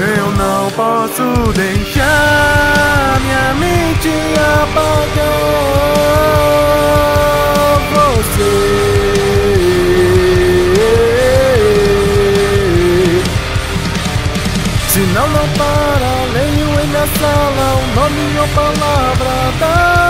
Eu não posso deixar minha mente apagar você. Se não, não para, leio em minha sala o nome ou palavra da